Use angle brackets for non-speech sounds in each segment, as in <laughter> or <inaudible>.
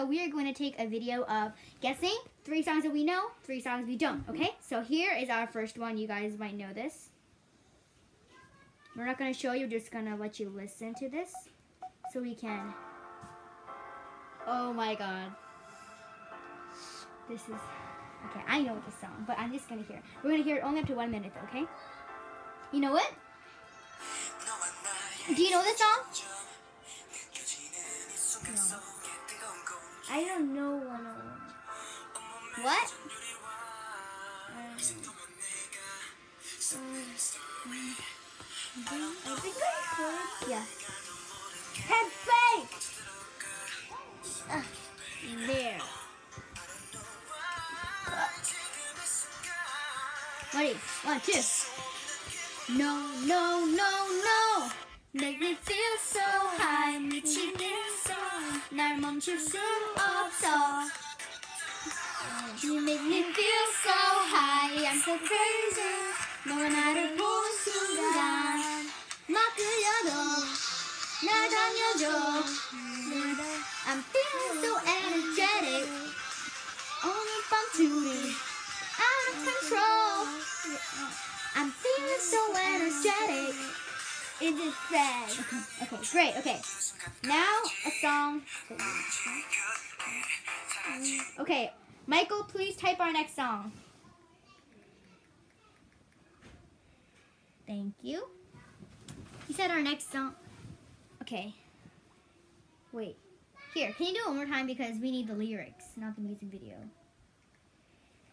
So we are going to take a video of guessing three songs that we know, three songs we don't. Okay. So here is our first one. You guys might know this. We're not going to show you. We're just going to let you listen to this, so we can. Oh my God. This is okay. I know this song, but I'm just gonna hear. it. We're gonna hear it only up to one minute, okay? You know it? Do you know this song? I don't know 101. What? Um, um, I think I could. Yeah. Head fake! Ah, uh, there. Ready? One, two. No, no, no, no. Make me feel so high. Meet you 날 멈출 수 없어. You make me feel so high. I'm so crazy. 너가 나를 본 순간. 막 끌려도 날 당겨줘. I'm feeling so energetic. 오늘 밤 둘이 out of control. I'm feeling so energetic. It is sad. Okay, okay, great. Okay, now a song. Okay, Michael, please type our next song. Thank you. He said our next song. Okay. Wait. Here, can you do it one more time because we need the lyrics, not the music video.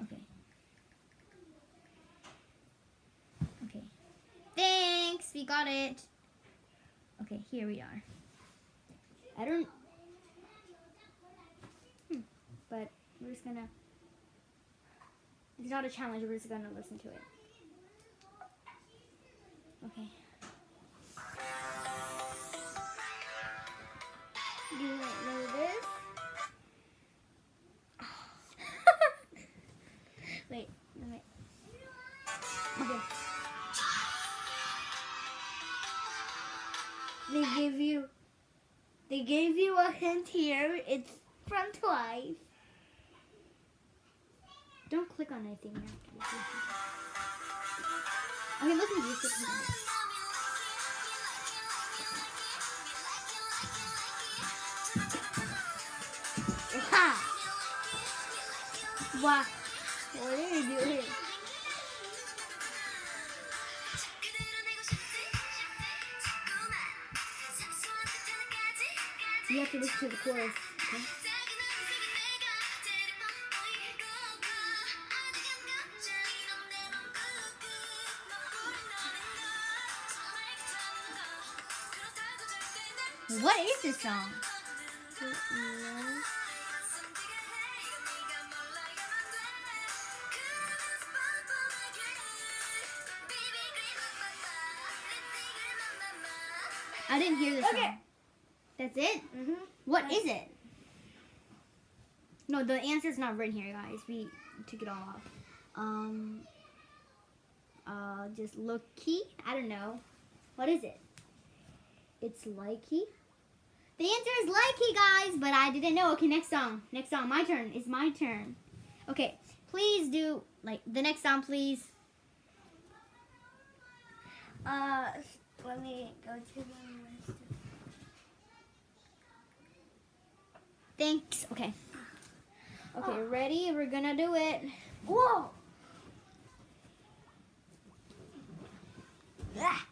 Okay. Okay. Thanks, we got it. Okay, here we are. I don't. Hmm. But we're just gonna. It's not a challenge. We're just gonna listen to it. Okay. You might know this. <laughs> wait, Give you, they gave you a hint here. It's from Twice. Don't click on anything. To- Okay, listen to this. Ha! Wow. What are you doing? You have to listen to the chorus. Okay? What is this song? I didn't hear this Okay. song. That's it? Mm-hmm. What is it? No, the answer's not written here, guys. We took it all off. Um, uh, just looky. I don't know. What is it? It's likey. The answer is likey, guys, but I didn't know. Okay, next song. Next song. My turn. It's my turn. Okay, please do like the next song, please. Uh, let me go to the list. Thanks. Okay. Okay, ready? We're gonna do it. Whoa! Ah.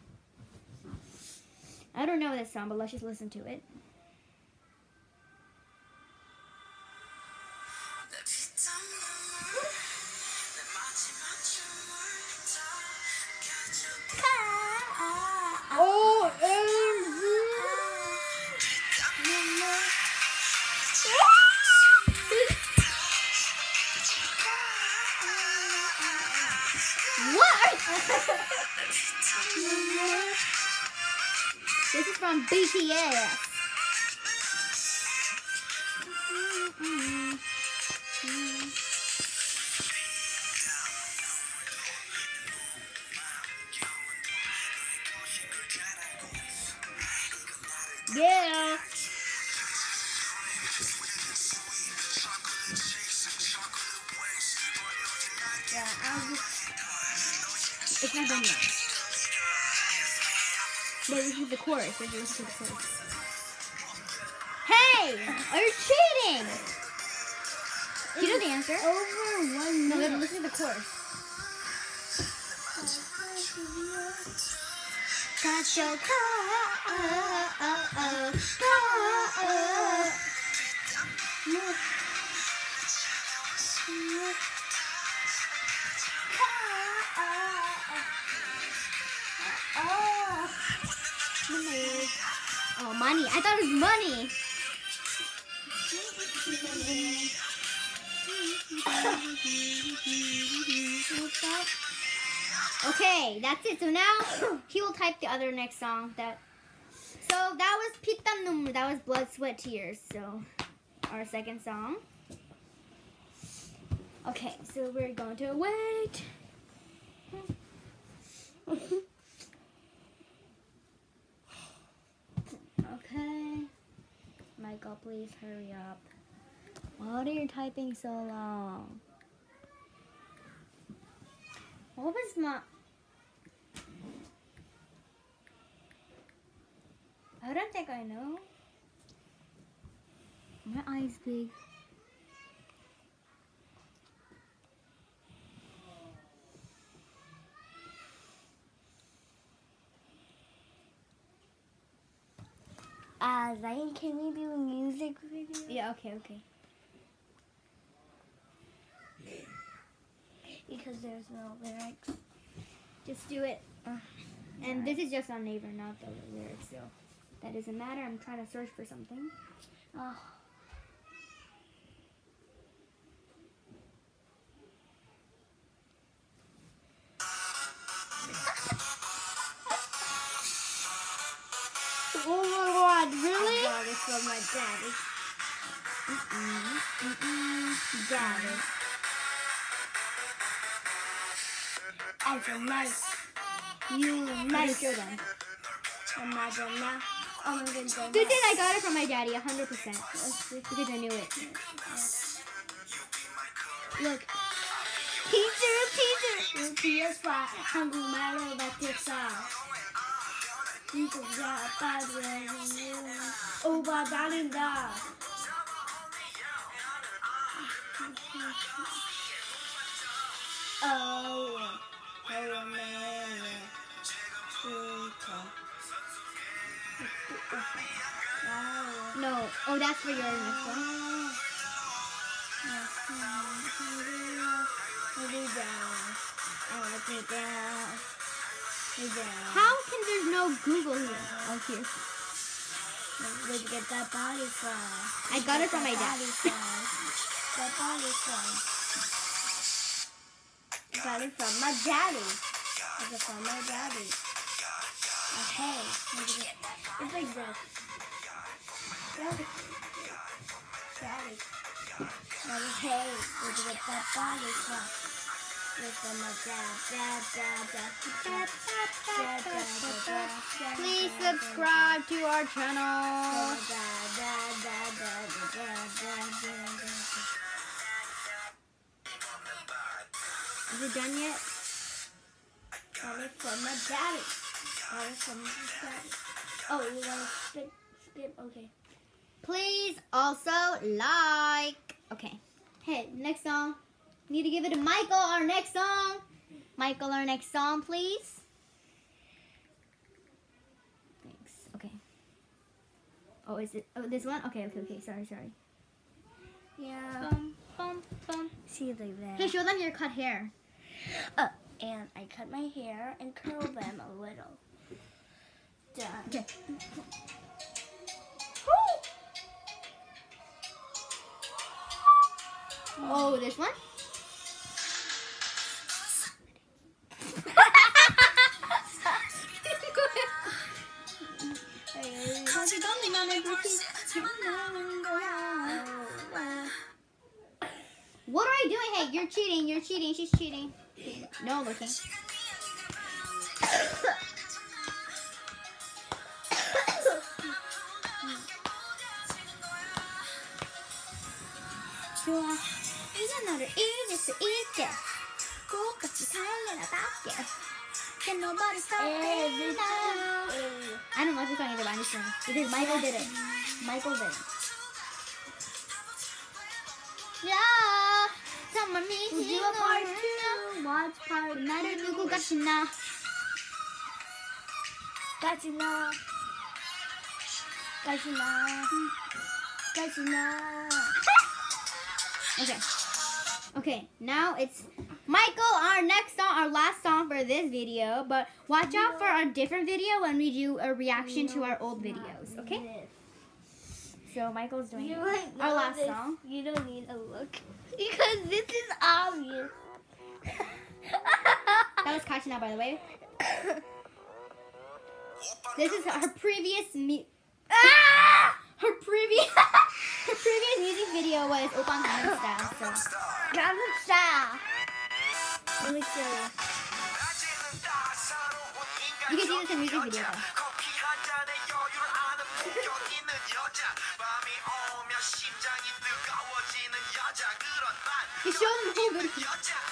I don't know this song, but let's just listen to it. is from BTS. Yeah. It's not done yet. 네, this is the chorus. This is the chorus. Hey, are you cheating? Do you know the answer? Over one No, minute. listen to the chorus. Got your Oh, thought it was money. Okay, that's it. So now <coughs> he will type the other next song. That so that was Numru. That was Blood, Sweat, Tears. So our second song. Okay, so we're going to wait. <laughs> Okay. Michael, please hurry up. Why are you typing so long? What was my... I don't think I know. My eyes big. Uh, Ryan, can we do a music video? Yeah, okay, okay. Because there's no lyrics. Just do it. And this is just on Naver, not the lyrics, so that doesn't matter. I'm trying to search for something. Oh Mm -mm, got it. I feel nice. You nice. Kill them. Imagine now. Oh my goodness. Good thing I got it from my daddy, 100%. Because I knew it. Look. Pizza, pizza. PS5. I'm going my little back to Oh, my God, 짜 빠지는 오바 다닌다. Oh, No. Oh, that's for your next one. How can there's no Google here? Oh, here. Where'd you get that body from? I got it from my dad. <laughs> From? That body from? Got it from my daddy. I Got it from my daddy. Okay, look at it. It's like this. Daddy. Daddy. Daddy, hey, where'd you get that body from? It's from my dad, dad, dad, dad, dad, dad, dad, dad, dad, dad, Please dad, dad, subscribe to our channel. Is it done yet? Got it from my daddy. Got it from my daddy. Oh, you want to skip? Skip? Okay. Please also like. Okay. Hey, next song. Need to give it to Michael, our next song. Michael, our next song, please. Thanks. Okay. Oh, is it? Oh, this one? Okay, okay, okay. Sorry, sorry. Yeah. Bum, bum, bum. See you later. Hey, show them your cut hair. Uh, and I cut my hair and curl them a little. Done. Okay. Oh, this one? <laughs> What are you doing? Hey, you're cheating. You're cheating. She's cheating. 넣어보세요. 좋아. 이제 너를 잊을 수 있게. 꽃같이 살래 나답게. Can nobody stop me now. 아는 마술상 이들 많이 쓰는. 이들 마이클 베르. 마이클 베르. 야, 정말 미친 놈. 우지와 파트 आवाज part. मेरे दिल को Kachna Kachna Kachna Okay. Okay, now it's Michael, our next song, our last song for this video, but watch no. out for a different video when we do a reaction no, to our old videos, okay? So Michael's doing our last this. song. You don't need a look because this is obvious. That was Kachina, by the way. This is her previous me. ah! Her previous <laughs> her previous music video was Oppa Gangnam Style. So Gangnam Style. Let me show you. you can see this in music video. Though. You showed them the whole video. <laughs> <laughs>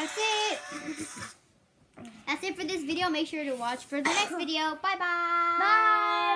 That's it. That's it for this video. Make sure to watch for the next <coughs> video. Bye bye. Bye.